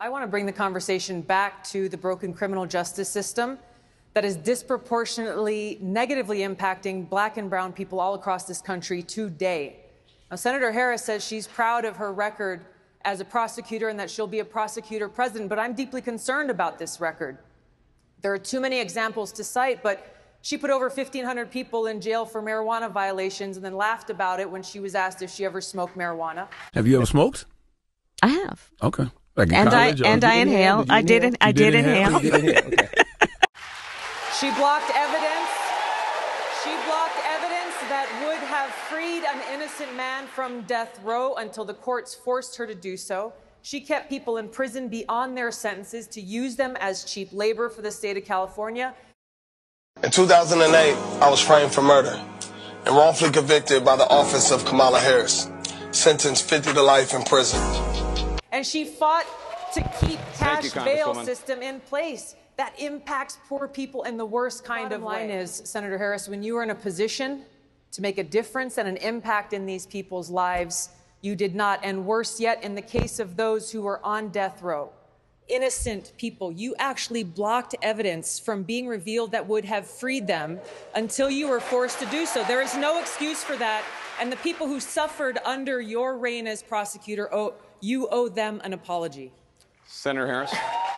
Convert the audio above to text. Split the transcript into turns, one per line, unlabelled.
I want to bring the conversation back to the broken criminal justice system that is disproportionately negatively impacting black and brown people all across this country today. Now, Senator Harris says she's proud of her record as a prosecutor and that she'll be a prosecutor president, but I'm deeply concerned about this record. There are too many examples to cite, but she put over 1,500 people in jail for marijuana violations and then laughed about it when she was asked if she ever smoked marijuana.
Have you ever smoked?
I have.
Okay. Like in
And I
college, or-
and uh, I inhale. I did. in- I
You
did
inhale?
inhale.
Did inhale, okay.
She blocked evidence. She blocked evidence that would have freed an innocent man from death row until the courts forced her to do so. She kept people in prison beyond their sentences to use them as cheap labor for the state of California.
In 2008, I was framed for murder and wrongfully convicted by the office of Kamala Harris, sentenced 50 to life in prison.
And she fought to keep cash
you,
bail system in place. That impacts poor people in the worst kind of line is, Senator Harris, when you are in a position to make a difference and an impact in these people's lives, you did not. And worse yet, in the case of those who were on death row, innocent people, you actually blocked evidence from being revealed that would have freed them until you were forced to do so. There is no excuse for that. And the people who suffered under your reign as prosecutor, owe, you owe them an apology.
Senator Harris.